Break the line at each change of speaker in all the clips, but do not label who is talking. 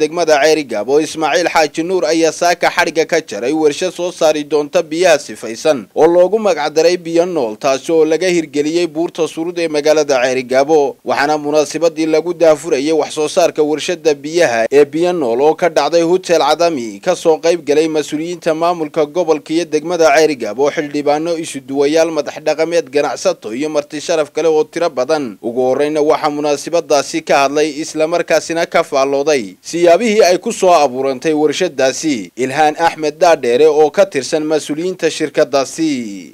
degmada ceerigaab oo ismaaciil xaaji nuur ayaa saaka xadhigga ka jaray warshad soo saari doonta biyaha sifaysan oo loogu magacdaray biyo nool taasi oo laga hirgeliyey buurta surud ee magaalada ceerigaabo waxaana munaasabadii lagu daafurayay wax soo saarka warshada biyaha ee biyo nool oo ka dhacday hotel cadami kasoo qayb galay mas-uuliyiinta maamulka gobolka iyo degmada ceerigaab oo xildhibaano isuduwayaal madax dhaqameed ganacsato iyo marti sharaf kale oo tiro badan ugu horreyna waxaa munaasabadaasi ka hadlay islamarkaasina ka faallooday siyaabihii ay ku soo abuurantay warshadaasi ilhaan axmed daadheere oo ka tirsan mas'uuliyiinta shirkadaasi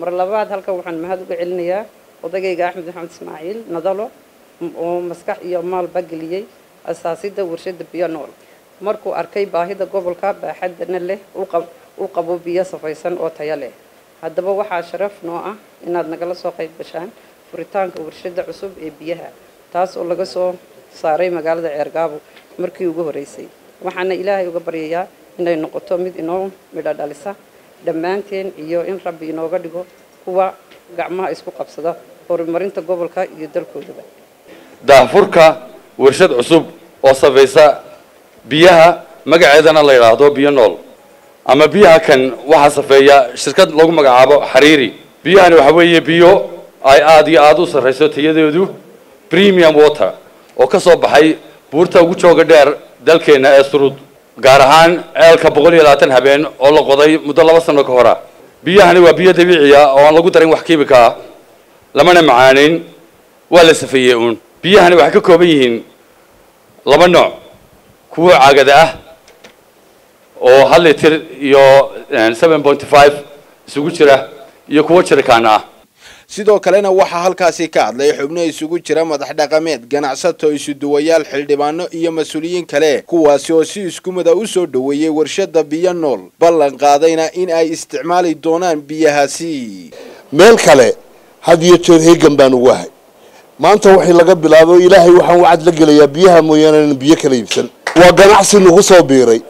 mar labaad halkan waxaan mahad uga celinayaa odagayga axmed maxamed ismaaciil nadalo oo maskax iyo maalba geliyey asaasida warshada biyo nool. Markuu arkay baahida gobolka baaxadana leh u qabo biyo safaysan oo taya leh. Haddaba waxaa sharaf noo ah inaad nagala soo qayb gashaan furitaanka warshada cusub ee biyaha taas oo laga soo saaray magaalada ceergaabo markii ugu horeysay waxaana ilaahay uga baryayaa inay noqoto mid inoo midho dhalisa dhammaanteen iyo in rabbi inooga dhigo kuwa gacmaha isku qabsada horumarinta gobolka iyo dalkoodaba
daahfurka warshad cusub oo safaysa biyaha magaceedana la yidhaahdo biyo nool. Ama biyaha kan waxaa safeeya shirkad lagu magacaabo xariiri. Biyahani waxa weeye biyo ay aada iyo aada u sarrayso tayadeedu premium water oo ka soo baxay buurta ugu jooga dheer dalkeenna ee surud gaar ahaan ceelka boqol iyo labaatan habeen oo la qoday muddo laba sano ka hora. Biyahani waa biyo dabiiciya oo aan lagu darin wax kiimika ah. Lamana macaanayn waa la safeeyey uun. Biyahani waxay ka kooban yihiin laba nooc. Kuwo caagada ah oo hal litir iyo seven point five isugu jira iyo kuwo jirikaana ah
sidoo kalena waxaa halkaasi ka hadlay xubno isugu jira madax dhaqameed ganacsato isuduwayaal xildhibaano iyo mas'uuliyiin kale kuwaasi oo si isku mida u soo dhoweeyey warshada biyo nool. Ballan qaadayna in ay isticmaali doonaan biyahaasi.
Meel kale had iyo jeer heegan baan ugu ahay maanta waxii laga bilaabo ilaahay waxaan wacad la gelayaa biyaha mooyaane in biyo kala iibsan. Waa ganacsi nagu soo biiray.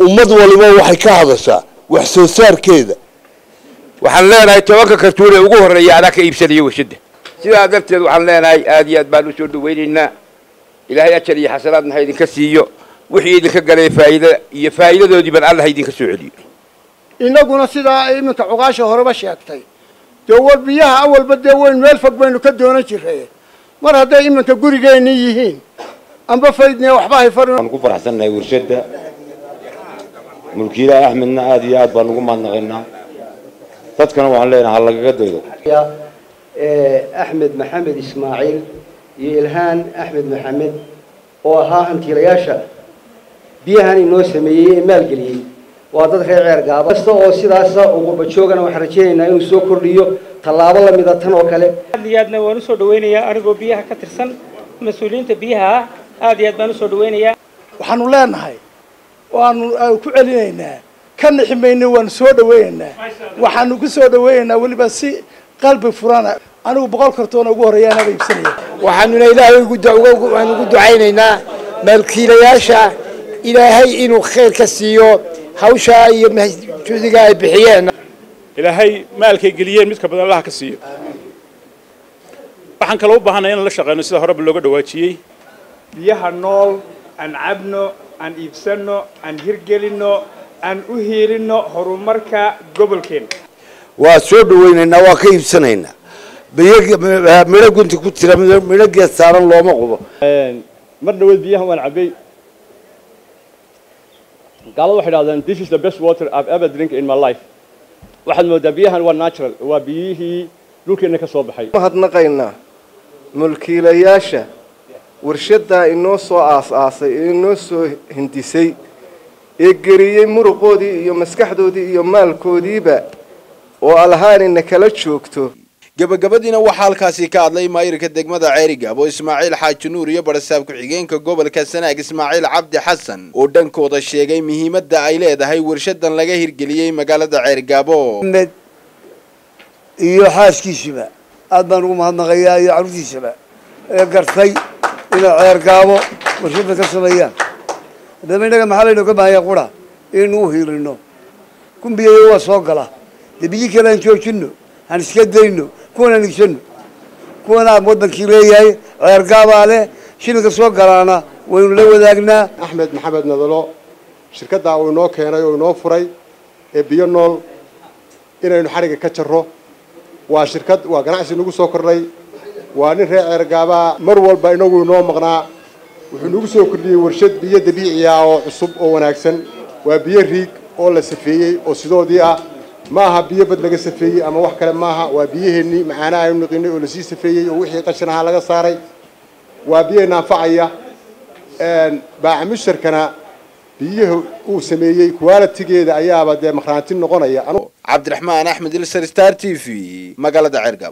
Ummad waliba waxay ka hadashaa wax soo saarkeeda
waxaan leenahay tobanka kartuun ee ugu horreeya anaa ka iibsanaya warshadda sidaa darteed waxaan leenahay aad iyo aad baan u soo dhawaynaynaa ilaahay ajar iyo xasanaadna ha idinka siiyo. Wixii idinka galay faa'iida iyo faa'iidadoodiiban alla ha idinka soo celiyo
innaguna sidaa iminka cuqaasha horeba sheegtay. Dee war biyaha awalba dee weyn meel fog baynu ka doonan jiray mar hadday iminka gurigeenni yihiin amba faydne waxba hayfar
waan ku faraxsannahay warshadda. Mulkiilaha axmedna aada iyo aad baan ugu mahadnaqaynaa dadkana waxaan leenahay ha lagaga daydo.
Axmed maxamed ismaaciil iyo ilhaan axmed maxamed oo ahaa hantiilayaasha. Biyahan inoo sameeyey ee maalgeliyey waa dad reer ceer gaaba kasta oo sidaasa uqurba joogana waxaan rajaynaynaa inuu soo kordhiyo tallaabo lamida tan oo kale.
Aad iyo aadna waan u soo dhawaynayaa anigoo biyaha ka tirsan. Mas'uuliyiinta biyaha ah aad iyo aad baan u soo dhawaynayaa
waxaanu leenahay waanu ku celinaynaa ka nixi mayna waanu soo dhawaynaynaa waxaanu ku soo dhawaynaynaa weliba si qalbi furana. Anigu boqol kartoona ugu horreeyaanaba iibsanaya
waxaanuna ilaahay waan ugu ducaynaynaa maalkiilayaasha ilaahay inuu khayr ka siiyo hawshaa iyo juhdiga ay bixiyeen.
Ilaahay maalkay geliyeen midka badan allaha ka siiyo. Waxaan kaloo u baahanay inaan la shaqeyno sida horeba looga dhawaajiyey.
Biyaha nool aan cabno aan iibsanno aan hirgelinno aan u hiilinno horumarka gobolkeena.
Waa soo dhawaynaynaa waa ka iibsanaynaa midho gunti ku jira midho geed saaran looma qubo.
Mar dhaweed biyahan waan cabbay. Gaalada waxay dhahdeen this is the best water I've ever drink in my life. Waxaad moodaa biyahan waa natural waa biyihii dhulkeenna ka soo baxay.
Mahadnaqaynaa mulkiilayaasha warshaddaa inoo soo aas-aasay ee inoo soo hindisay ee geriyey muruqoodii iyo maskaxdoodii iyo maalkoodiiba oo alhaanina kala joogto.
Gabagabadiina waxaa halkaasi ka hadlay maayirka degmada ceerigaab oo ismaaciil xaaji nuur iyo barasaab ku-xigeenka gobolka sanaag ismaaciil cabdi xasan oo dhankooda sheegay muhiimadda ay leedahay warshadan laga hirgeliyey magaalada ceergaabo
med iyo xaaskiisuba aad baan ugu mahadnaqayaa iyo carruurtiisaba ee gartay inay ceergaabo warshada ka sameeyaan haddaba innaga maxaa laynooga baahanya qura inaynu u hiilino kumbiyayo waa soo gala. Dee biyi kale aan joojino aan iska dayno kuwan aan igsano kuwana wadankii leeyahay ceergaabaa leh shilinka soo galaana waynu la wadaagnaa.
Axmed maxamed nadalo shirkaddaa uu inoo keenay oo inoo furay ee biyo nool inaynu xadhigga ka jarro. Waa shirkad waa ganacsi nagu soo kordhay. Waa nin reer ceergaabaa mar walba inagu inoo maqnaa wuxuu nagu soo kordhiyey warshad biyo dabiiciya oo cusub oo wanaagsan. Waa biyo riig oo la safeeyey oo sidoodii ah. Ma aha biyo bad laga safeeyey ama wax kale maaha waa biyaheennii macaana aynu niqinay oo la sii safeeyey oo wixii qashin ahaa laga saaray. Waa biyo naanfacaya baacamusharkana biyaha uu sameeyey qualitigeeda ayaaba dee makhraanti noqonaya.
Cabdiraxmaan axmed ilsar star t v magaalada ceergaabo